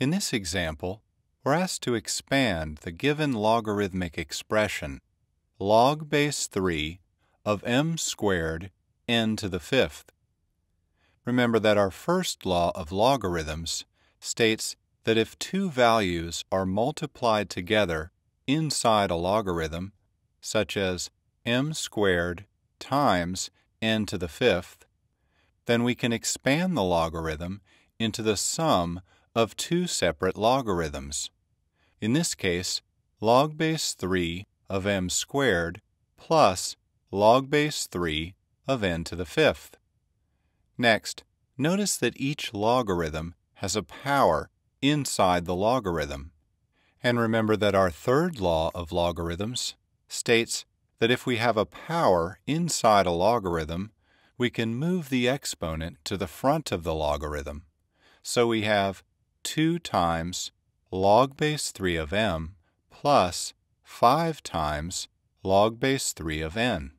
In this example, we're asked to expand the given logarithmic expression log base 3 of m squared n to the fifth. Remember that our first law of logarithms states that if two values are multiplied together inside a logarithm, such as m squared times n to the fifth, then we can expand the logarithm into the sum of two separate logarithms. In this case, log base 3 of m squared plus log base 3 of n to the fifth. Next, notice that each logarithm has a power inside the logarithm. And remember that our third law of logarithms states that if we have a power inside a logarithm, we can move the exponent to the front of the logarithm. So we have 2 times log base 3 of m plus 5 times log base 3 of n.